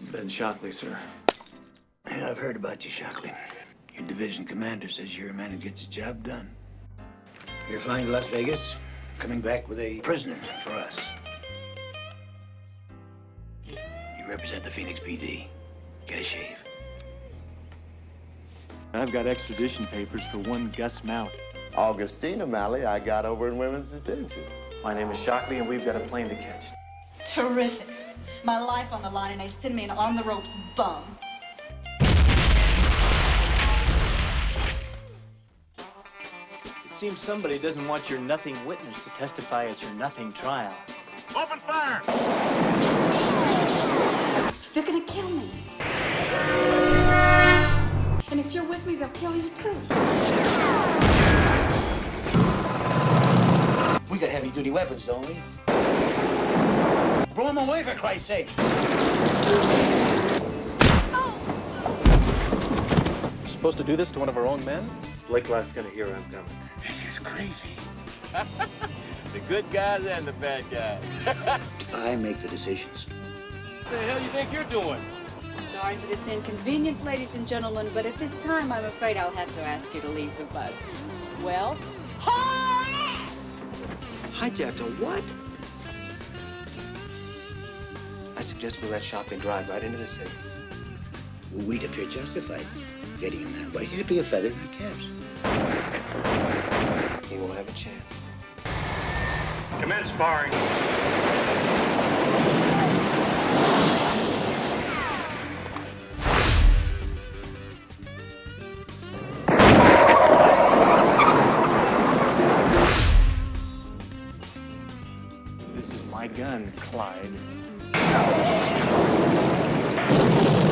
Ben Shockley, sir. Yeah, I've heard about you, Shockley. Your division commander says you're a man who gets the job done. You're flying to Las Vegas, coming back with a prisoner for us. You represent the Phoenix PD. Get a shave. I've got extradition papers for one Gus Mount. Augustine O'Malley I got over in women's detention. My name is Shockley, and we've got a plane to catch. Terrific. My life on the line, and they send me an on the ropes bum. It seems somebody doesn't want your nothing witness to testify at your nothing trial. Open fire! They're gonna kill me. And if you're with me, they'll kill you too. We got heavy duty weapons, don't we? Blow them away, for Christ's sake. Supposed to do this to one of our own men? Blakelock's gonna hear I'm coming. This is crazy. The good guys and the bad guys. I make the decisions. What the hell you think you're doing? Sorry for this inconvenience, ladies and gentlemen, but at this time, I'm afraid I'll have to ask you to leave the bus. Well, Hijacked a what? I suggest we let Shockley drive right into the city. We'd appear justified getting him that way. He'd be a feather in our caps. He won't have a chance. Commence firing. This is my gun, Clyde. Thank you.